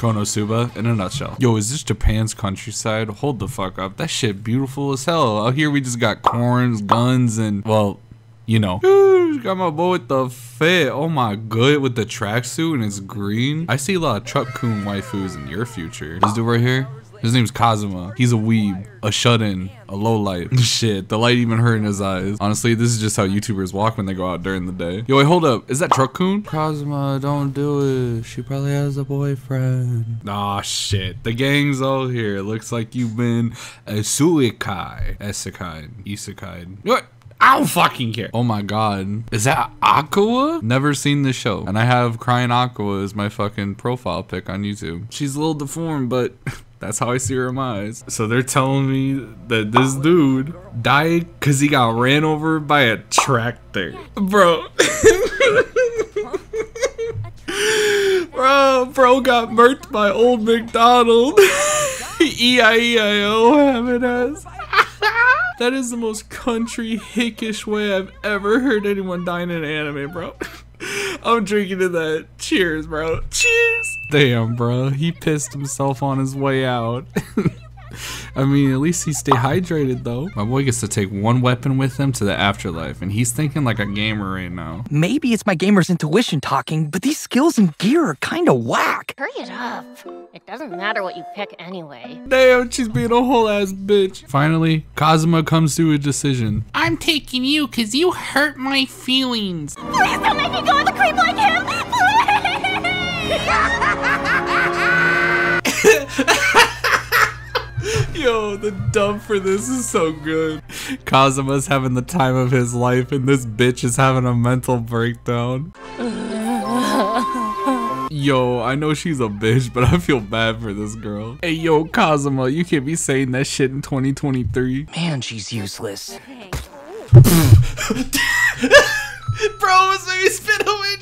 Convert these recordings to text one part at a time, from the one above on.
Konosuba in a nutshell. Yo, is this Japan's countryside? Hold the fuck up. That shit beautiful as hell. Out here we just got corns, guns, and well, you know. Ooh, got my boy with the fit. Oh my good with the tracksuit and it's green. I see a lot of truck-kun waifus in your future. This dude right here. His name's Kazuma. He's a weeb, a shut-in, a low light. Shit, the light even hurt in his eyes. Honestly, this is just how YouTubers walk when they go out during the day. Yo, wait, hold up. Is that Truck-kun? Kazuma, don't do it. She probably has a boyfriend. Nah, shit. The gang's all here. Looks like you've been a suikai. Isekai. Isekai. What? I don't fucking care. Oh my god. Is that Aqua? Never seen the show. And I have Crying Aqua as my fucking profile pic on YouTube. She's a little deformed, but That's how I see her in my eyes. So they're telling me that this dude died because he got ran over by a tractor. Bro. bro, bro got murked by old McDonald. E-I-E-I-O having ass. that is the most country hickish way I've ever heard anyone die in an anime, bro. I'm drinking to that. Cheers, bro. Cheers. Damn, bro. He pissed himself on his way out. I mean, at least he stay hydrated though. My boy gets to take one weapon with him to the afterlife, and he's thinking like a gamer right now. Maybe it's my gamer's intuition talking, but these skills and gear are kinda whack. Hurry it up. It doesn't matter what you pick anyway. Damn, she's being a whole ass bitch. Finally, Kazuma comes to a decision. I'm taking you because you hurt my feelings. Please don't make me go with a creep like him! Please! Yo, the dub for this is so good. Kazuma's having the time of his life, and this bitch is having a mental breakdown. Yo, I know she's a bitch, but I feel bad for this girl. Hey, yo, Kazuma, you can't be saying that shit in 2023. Man, she's useless. Bro, was me spit away.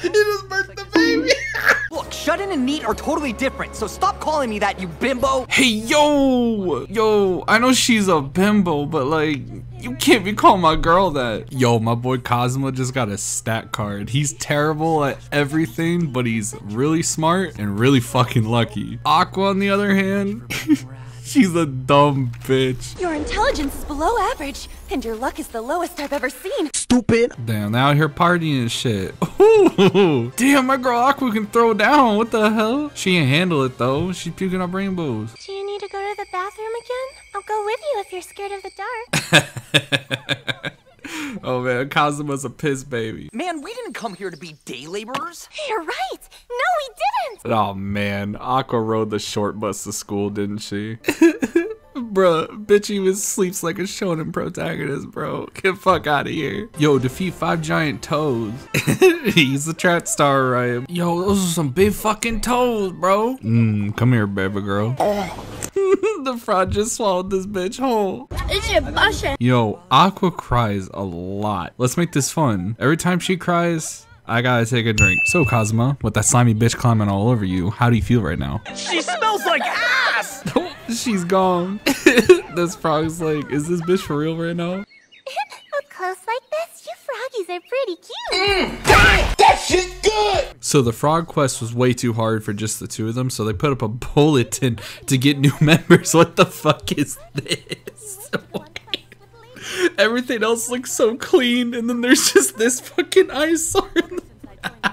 He just burnt the baby. Look, shut in and NEET are totally different, so stop calling me that, you bimbo. Hey, yo, yo, I know she's a bimbo, but like, you can't be calling my girl that. Yo, my boy Kazuma just got a stat card. He's terrible at everything, but he's really smart and really fucking lucky. Aqua, on the other hand, she's a dumb bitch. Your intelligence is below average, and your luck is the lowest I've ever seen. Stupid. Damn, now out here partying and shit. Ooh, damn, my girl Aqua can throw down. What the hell? She ain't handle it though. She's puking up rainbows. Do you need to go to the bathroom again? I'll go with you if you're scared of the dark. oh man, Kazuma's a piss baby. Man, we didn't come here to be day laborers. You're right. No, we didn't. Oh man, Aqua rode the short bus to school, didn't she? Bruh, bitch even sleeps like a shonen protagonist, bro. Get fuck out of here. Yo, defeat five giant toads. He's the trap star, right? Yo, those are some big fucking toads, bro. Mmm, come here, baby girl. The frog just swallowed this bitch whole. Yo, Aqua cries a lot. Let's make this fun. Every time she cries, I gotta take a drink. So, Kazuma, with that slimy bitch climbing all over you, how do you feel right now? She smells like ass! She's gone. this frog's like, is this bitch for real right now? froggies are pretty cute. Mm. That shit good! So the frog quest was way too hard for just the two of them, so they put up a bulletin to get new members. What the fuck is this? Everything else looks so clean, and then there's just this fucking eyesore. in the-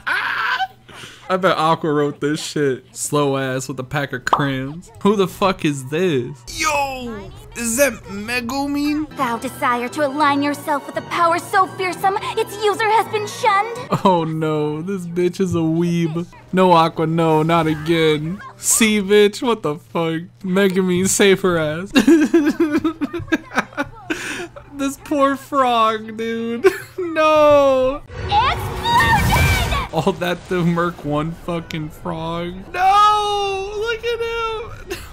I bet Aqua wrote this shit. Slow ass with a pack of crayons. Who the fuck is this? Yo! Is that Megumin? Thou desire to align yourself with a power so fearsome, its user has been shunned. Oh no, this bitch is a weeb. No Aqua, no, not again. See, bitch, what the fuck? Megumin, save her ass. this poor frog, dude. no! Explosion! All that to murk one fucking frog. No! Look at him!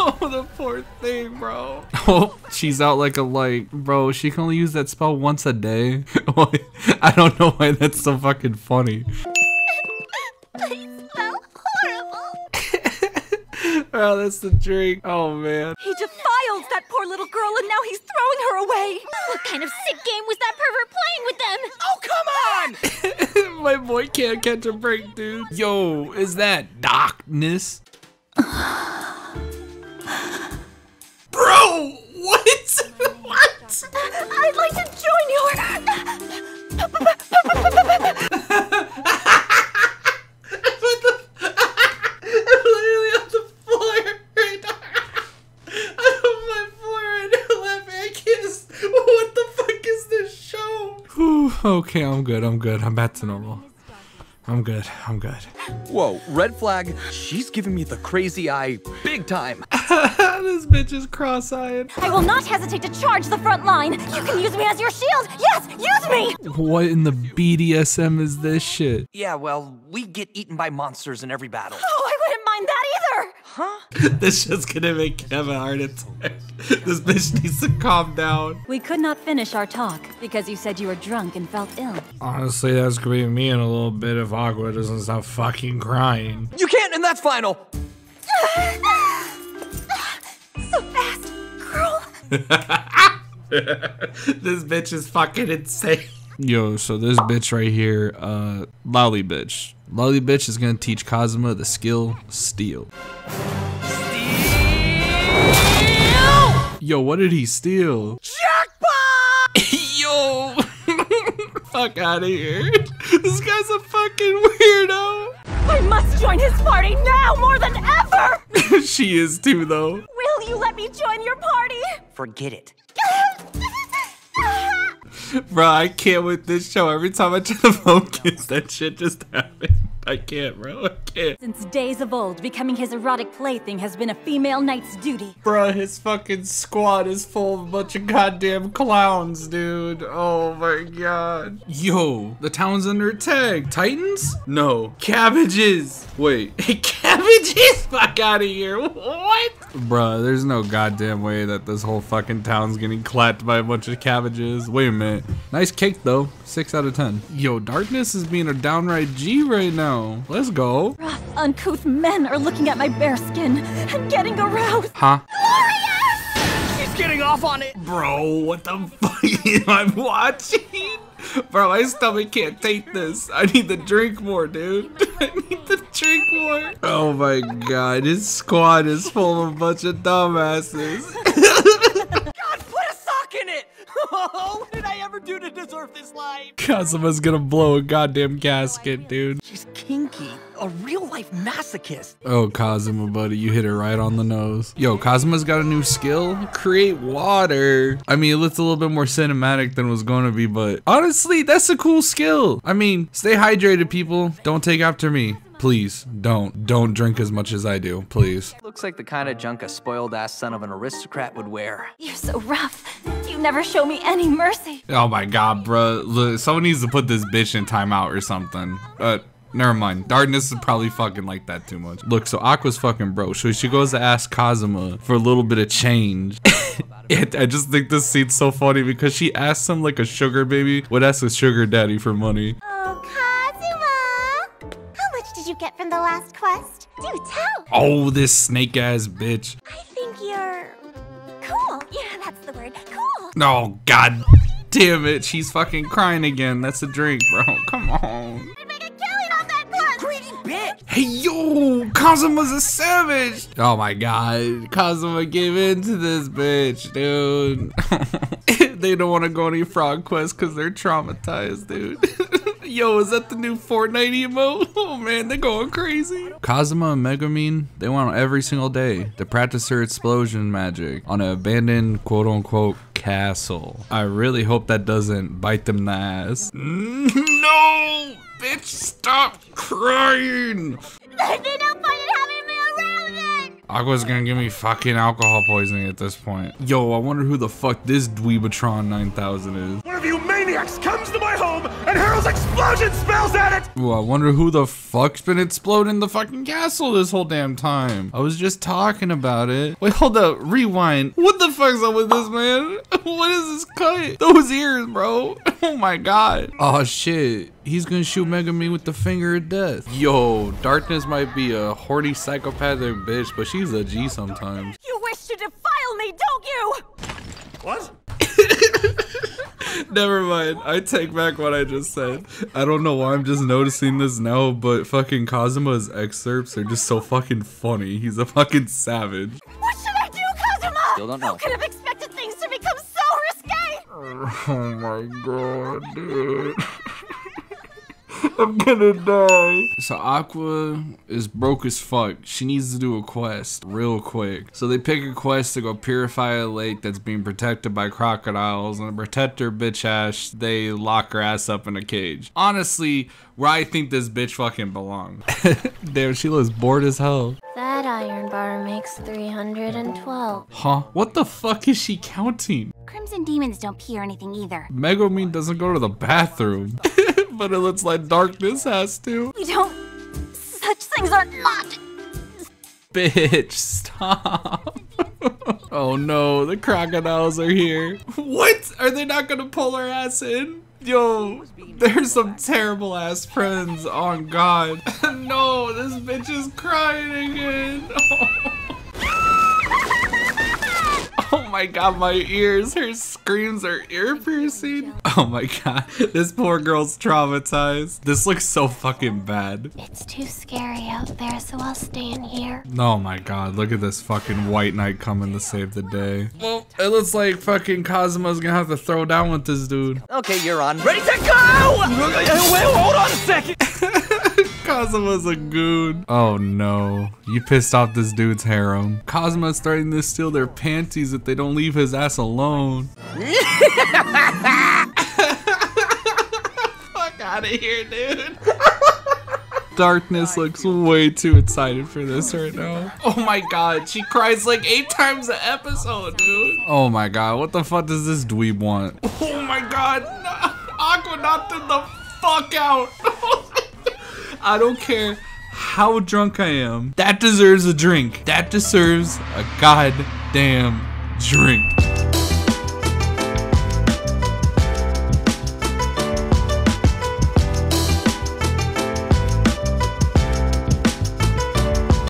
No, the poor thing, bro. Oh, she's out like a light. Bro, she can only use that spell once a day. I don't know why that's so fucking funny. I smell horrible. Oh, that's the drink. Oh, man. He defiled that poor little girl, and now he's throwing her away. What kind of sick game was that pervert playing with them? Oh, come on! My boy can't catch a break, dude. Yo, is that darkness? What? I'd like to join you! I'm literally on the floor right now. I'm on my floor right now laughing. I can't. What the fuck is this show? Whew, okay, I'm good. I'm good. I'm back to normal. I'm good. I'm good. Whoa, red flag. She's giving me the crazy eye big time. This bitch is cross-eyed. I will not hesitate to charge the front line. You can use me as your shield. Yes, use me. What in the BDSM is this shit? Yeah, well, we get eaten by monsters in every battle. Oh, I wouldn't mind that either. Huh? this shit's gonna make Kevin heart attack. This bitch needs to calm down. We could not finish our talk because you said you were drunk and felt ill. Honestly, that's gonna be me in a little bit if Aqua doesn't stop fucking crying. You can't, and that's final. this bitch is fucking insane. Yo, so this bitch right here, uh, Lolly bitch. Lolly bitch is gonna teach Kazuma the skill steal. Yo, what did he steal? Jackpot! Yo! Fuck out of here. This guy's a fucking weirdo. I must join his party now more than ever. she is too, though. Will you let me join your party? Forget it. Bro, I can't with this show. Every time I try to focus, that shit just happens. I can't, bro. I can't. Since days of old, becoming his erotic plaything has been a female knight's duty. Bro, his fucking squad is full of a bunch of goddamn clowns, dude. Oh my god. Yo, the town's under attack. Titans? No. Cabbages. Wait, cabbages? Fuck out of here. What? Bruh, there's no goddamn way that this whole fucking town's getting clapped by a bunch of cabbages. Wait a minute. Nice cake though. 6 out of 10. Yo, Darkness is being a downright G right now. Let's go. Rough, uncouth men are looking at my bare skin and getting aroused. Huh? She's getting off on it. Bro, what the fuck am I watching? Bro, my stomach can't take this. I need to drink more, dude. I need to drink more. Oh my god, his squad is full of a bunch of dumbasses. God, put a sock in it. what did I ever do to deserve this life? Kazuma's gonna blow a goddamn gasket, oh, dude. She's kinky, a real life masochist. Oh, Kazuma, buddy, you hit it right on the nose. Yo, Kazuma's got a new skill. Create water. I mean, it looks a little bit more cinematic than it was going to be, but honestly, that's a cool skill. I mean, stay hydrated, people. Don't take after me. Please, don't. Don't drink as much as I do, please. Looks like the kind of junk a spoiled ass son of an aristocrat would wear. You're so rough. You never show me any mercy. Oh my god, bruh. Look, someone needs to put this bitch in timeout or something. Uh, never mind. Darkness is probably fucking like that too much. Look, so Aqua's fucking broke. So she goes to ask Kazuma for a little bit of change. It- I just think this scene's so funny because she asks him like a sugar baby would ask a sugar daddy for money. Oh, Kazuma! How much did you get from the last quest? Do tell! Oh, this snake ass bitch. I Oh, god damn it. She's fucking crying again. That's a drink, bro. Come on. Quest! Hey yo, Kazuma's a savage. Oh my god, Kazuma gave in to this bitch, dude. they don't want to go any frog quests because they're traumatized, dude. Yo, is that the new Fortnite emote? Oh man, they're going crazy. Kazuma and Megumin, they went on every single day to practice their explosion magic on an abandoned quote unquote castle. I really hope that doesn't bite them in the ass. No! Bitch, stop crying! There'd be no point having me around then! Aqua's gonna give me fucking alcohol poisoning at this point. Yo, I wonder who the fuck this Dweebatron 9000 is. One of you maniacs comes to my home and hurls explosion spells at it! Ooh, I wonder who the fuck's been exploding the fucking castle this whole damn time. I was just talking about it. Wait, hold up, rewind. What the fuck's up with this, man? What is this cut? Those ears, bro. Oh my god. Oh shit. He's gonna shoot Megumin with the finger of death. Yo, Darkness might be a horny psychopathic bitch, but she's a G sometimes. You wish to defile me, don't you? What? Never mind. I take back what I just said. I don't know why I'm just noticing this now, but fucking Kazuma's excerpts are just so fucking funny. He's a fucking savage. What should I do, Kazuma? Still don't know. Who could have expected things to become so risque? Oh my god, dude. I'm gonna die. So Aqua is broke as fuck. She needs to do a quest real quick. So they pick a quest to go purify a lake that's being protected by crocodiles and to protect her bitch ass, they lock her ass up in a cage. Honestly, where I think this bitch fucking belongs. Damn, she looks bored as hell. That iron bar makes 312. Huh? What the fuck is she counting? Crimson demons don't pee or anything either. Megumin doesn't go to the bathroom. but it looks like darkness has to. We don't. Such things are not. Bitch, stop. oh no, the crocodiles are here. What? Are they not gonna pull our ass in? Yo, there's some terrible ass friends on God. no, this bitch is crying again. Oh my god, my ears, her screams are ear piercing. Oh my god, this poor girl's traumatized. This looks so fucking bad. It's too scary out there, so I'll stay in here. Oh my god, look at this fucking white knight coming to save the day. Well, it looks like fucking Kazuma's gonna have to throw down with this dude. Okay, you're on. Ready to go! Wait, hold on a second. Kazuma's a goon. Oh no. You pissed off this dude's harem. Kazuma's starting to steal their panties if they don't leave his ass alone. Fuck out of here, dude. Darkness looks way too excited for this right now. Oh my god, she cries like eight times an episode, dude. Oh my god, what the fuck does this dweeb want? Oh my god, no. Aqua knocked him the fuck out. I don't care how drunk I am. That deserves a drink. That deserves a goddamn drink.